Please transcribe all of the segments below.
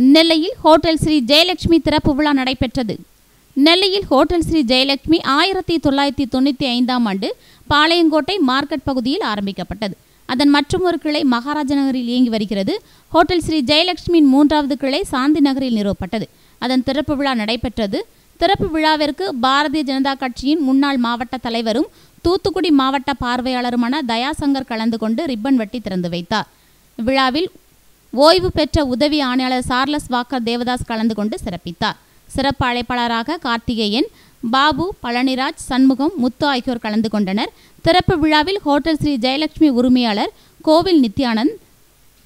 நெல்லையில் ஹோட்டல் ஸ்ரீ ஜெயலட்சுமி திறப்பு விழா நடைபெற்றது. நெல்லையில் ஹோட்டல் ஸ்ரீ ஜெயலட்சுமி ஆயிரத்தி தொள்ளாயிரத்தி தொண்ணூற்றி ஐந்தாம் ஆண்டு பாளையங்கோட்டை மார்க்கெட் பகுதியில் ஆரம்பிக்கப்பட்டது. அதன் மற்றொரு கிளை மகாராஜ நகரில் இயங்கி வருகிறது. ஹோட்டல் ஸ்ரீ ஜெயலட்சுமியின் மூன்றாவது கிளை சாந்தி நகரில் நிறுவப்பட்டது. அதன் திறப்பு விழா நடைபெற்றது. திறப்பு விழாவிற்கு பாரதிய ஜனதா கட்சியின் முன்னாள் மாவட்ட தலைவரும் தூத்துக்குடி மாவட்ட பார்வையாளருமான தயாசங்கர் கலந்து கொண்டு ரிப்பன் வெட்டி திறந்து வைத்தார். விழாவில் ஓய்வு பெற்ற உதவி ஆணையாளர் சார்லஸ் வாக்கர் தேவதாஸ் கலந்து கொண்டு சிறப்பித்தார். சிறப்பு அழைப்பாளராக கார்த்திகேயன் பாபு பழனிராஜ் சண்முகம் முத்து ஆகியோர் கலந்து கொண்டனர். திறப்பு விழாவில் ஹோட்டல் ஸ்ரீ ஜெயலட்சுமி உரிமையாளர் கோவில் நித்யானந்த்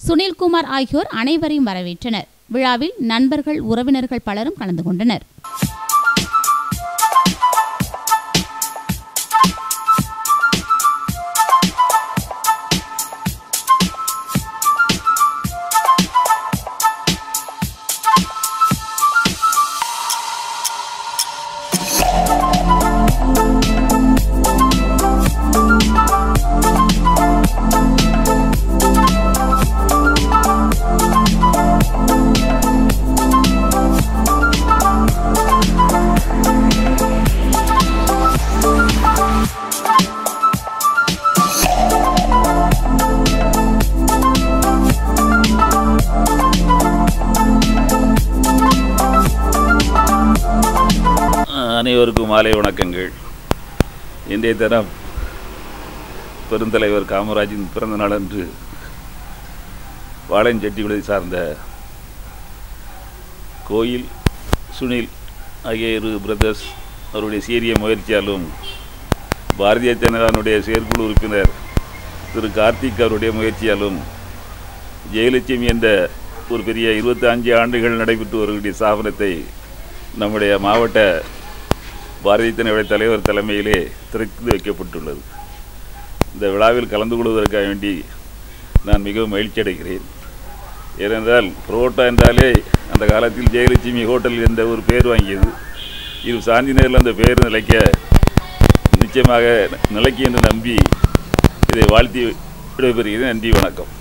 சுனில்குமார் ஆகியோர் அனைவரையும் வரவேற்றனர். விழாவில் நண்பர்கள் உறவினர்கள் பலரும் கலந்து கொண்டனர். அனைவருக்கும் மாலை வணக்கங்கள். இன்றைய தினம் பெருந்தலைவர் காமராஜின் பிறந்த நாள் அன்று வாழைஞ்செட்டிகுளை சார்ந்த கோயில் சுனில் ஆகிய இரு பிரதர்ஸ் அவருடைய சீரிய முயற்சியாலும் பாரதிய ஜனதாவுடைய செயற்குழு உறுப்பினர் திரு கார்த்திக் அவருடைய முயற்சியாலும் ஜெயலட்சுமி என்ற ஒரு பெரிய இருபத்தி அஞ்சு ஆண்டுகள் நடைபெற்று வருகின்ற ஸ்தாபனத்தை நம்முடைய மாவட்ட பாரதிய ஜனதா தலைவர் தலைமையிலே திறந்து வைக்கப்பட்டுள்ளது. இந்த விழாவில் கலந்து கொள்வதற்காக வேண்டி நான் மிகவும் மகிழ்ச்சி அடைகிறேன். ஏனென்றால் புரோட்டா என்றாலே அந்த காலத்தில் ஜெயலட்சுமி ஹோட்டல் என்ற ஒரு பேர் வாங்கியது. இது சாந்தி நேரில் அந்த பேர் நிலைக்க நிச்சயமாக நிலைக்கு என்று நம்பி இதை வாழ்த்தி விடைபெறுகிறேன். நன்றி வணக்கம்.